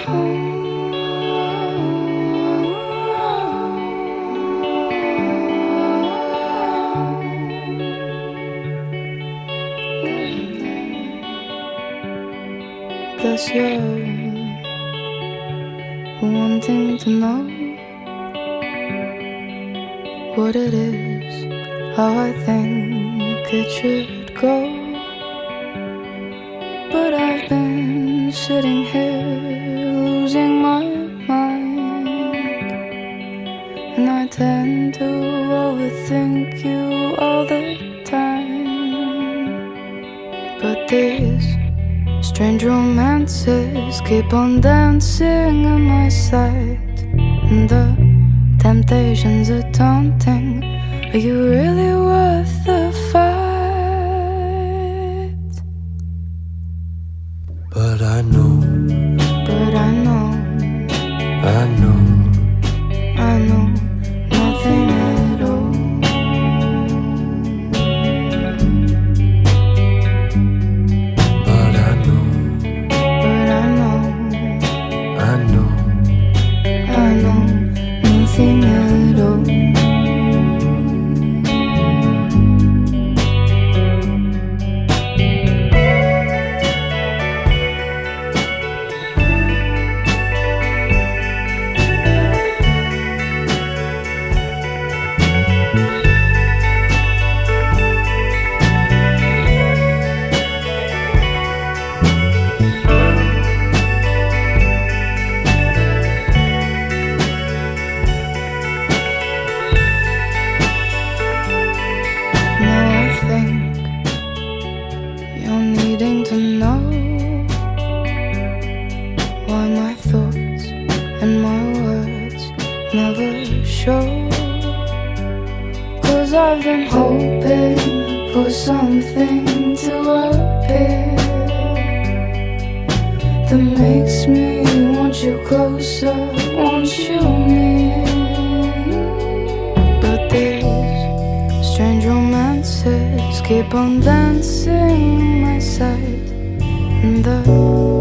Guess you're wanting to know what it is, how I think it should go. But I've been sitting here to overthink you all the time. But these strange romances keep on dancing on my side, and the temptations are taunting. Are you really worth the fight? But I know, to know why my thoughts and my words never show. Cause I've been hoping for something to appear that makes me want you closer, want you near. Strange romances keep on dancing on my side, and the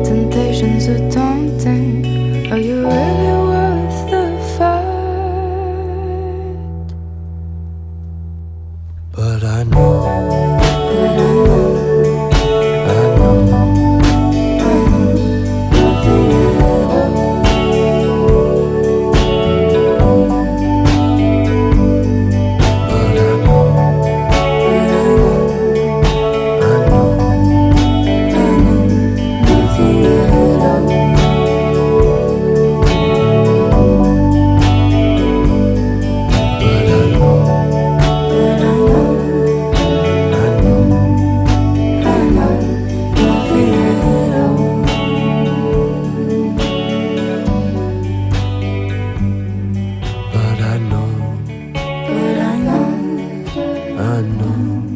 temptations are taunting. Are you really worth the fight? but I know, but